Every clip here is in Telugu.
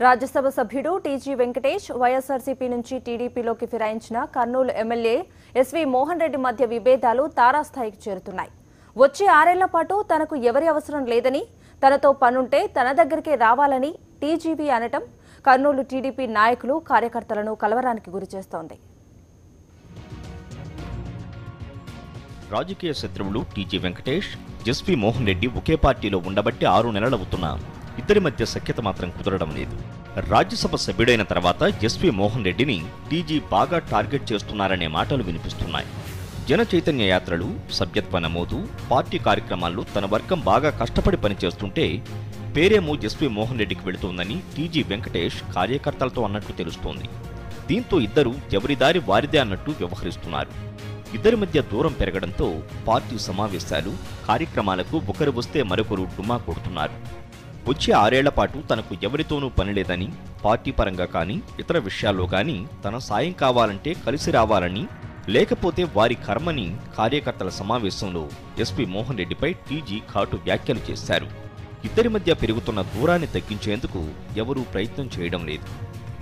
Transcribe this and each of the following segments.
రాజ్యసభ సభ్యుడు టీజీ వెంకటేష్ వైఎస్ఆర్సీపీ నుంచి టీడీపీలోకి ఫిరాయించిన కర్నూలు ఎమ్మెల్యే ఎస్వి మోహన్ రెడ్డి మధ్య విభేదాలు తారాస్థాయికి చేరుతున్నాయి. వచ్చే ఆరేళ్ళ పాటు తనకు ఎవరి అవసరం లేదని తనతో పనుంటే తన దగ్గరికే రావాలని టీజీవీ అనటం కర్నూలు టీడీపీ నాయకులు కార్యకర్తలను కలవరానికి గురిచేస్తోంది రాజకీయ శత్రువులు టీజీ వెంకటేష్ ఎస్పీ మోహన్ రెడ్డి ఒకే పార్టీలో ఉండబట్టి ఆరు నెలలవుతున్నా ఇద్దరి మధ్య సఖ్యత మాత్రం కుదరడం లేదు. రాజ్యసభ సభ్యుడైన తర్వాత ఎస్వి మోహన్ రెడ్డిని టీజీ బాగా టార్గెట్ చేస్తున్నారనే మాటలు వినిపిస్తున్నాయి. జన చైతన్య యాత్రలు సభ్యత్వ నమోదు పార్టీ కార్యక్రమాల్లో తన వర్గం బాగా కష్టపడి పనిచేస్తుంటే పేరేమో ఎస్వి మోహన్ రెడ్డికి వెళుతోందని టీజీ వెంకటేష్ కార్యకర్తలతో అన్నట్టు తెలుస్తోంది. దీంతో ఇద్దరు ఎవరి దారి వారిదే అన్నట్టు వ్యవహరిస్తున్నారు. ఇద్దరి మధ్య దూరం పెరగడంతో పార్టీ సమావేశాలు కార్యక్రమాలకు ఒకరు వస్తే మరొకరు డుమా కొడుతున్నారు. వచ్చే ఆరేళ్ళ పాటు తనకు ఎవరితోనూ పనిలేదని పార్టీ పరంగా కానీ ఇతర విషయాల్లో కానీ తన సాయం కావాలంటే కలిసి రావాలని లేకపోతే వారి కర్మని కార్యకర్తల సమావేశంలో ఎస్పీ మోహన్ రెడ్డిపై టీజీ ఘాటు వ్యాఖ్యలు చేశారు. ఇద్దరి మధ్య పెరుగుతున్న దూరాన్ని తగ్గించేందుకు ఎవరూ ప్రయత్నం చేయడం లేదు.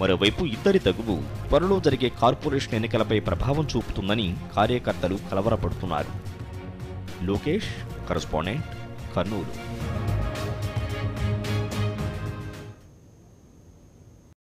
మరోవైపు ఇద్దరి తగువు త్వరలో జరిగే కార్పొరేషన్ ఎన్నికలపై ప్రభావం చూపుతుందని కార్యకర్తలు కలవరపడుతున్నారు. లోకేష్ కరస్పాండెంట్ కర్నూలు.